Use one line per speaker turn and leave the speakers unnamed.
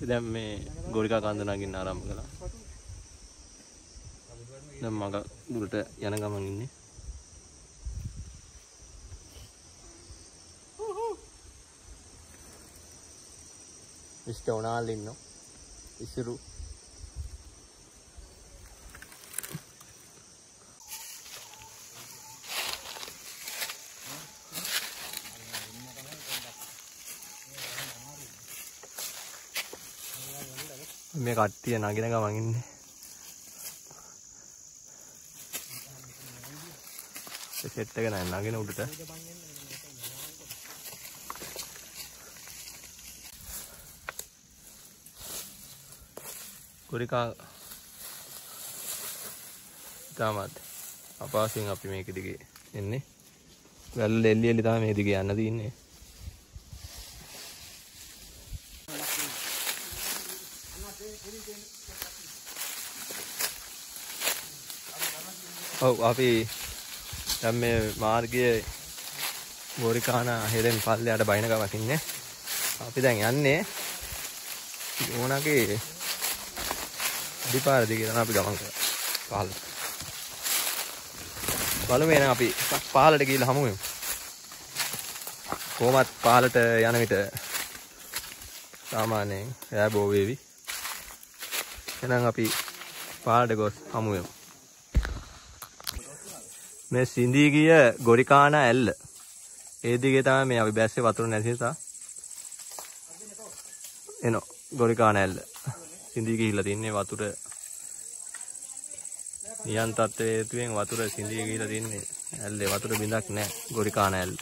දැන් මේ ගොරිකා කන්ද නගින්න ආරම්භ කළා. දැන් මග දුරට යන ගමන් ඉන්නේ. මිස්ටර් ඔනාල්ඩ් ඉන්නවා. ඉසිරු මේ කට්ටිය නගින ගමන් ඉන්නේ. සෙට් එක නෑ නගින උඩට. කුරිකා තාමත් අපහසුවෙන් අපි මේක දිගේ එන්නේ. වැල්ල එල්ලි එල්ලි තමයි මේ දිගේ යන්න තියෙන්නේ. ඔව් අපි දැන් මේ මාර්ගයේ ගෝරිකාන හෙරෙන් පල්ලයට බයින ගමක් ඉන්නේ. අපි දැන් යන්නේ ඕනගේ අඩිපාර දිගේ තමයි අපි ගමන් කරන්නේ. පහළ. බලමු එහෙනම් අපි පහළට ගිහිල්ලා හමු වෙමු. කොහොමත් පහළට යන විට සාමාන්‍යයෙන් රෑ බෝ වේවි. එහෙනම් අපි පහළට ගොස් හමු වෙමු. මේ සිඳී ගිය ගොරිකාන ඇල්ල. ඒ දිගේ තමයි මේ අපි බැස්සේ වතුර නැති නිසා. එනෝ ගොරිකාන ඇල්ල. සිඳී ගිහිල්ලා තින්නේ වතුර නියන් තත්ත්වයේ හේතුවෙන් වතුර සිඳී ගිහිල්ලා තින්නේ ඇල්ලේ වතුර බිඳක් නැහැ ගොරිකාන ඇල්ල.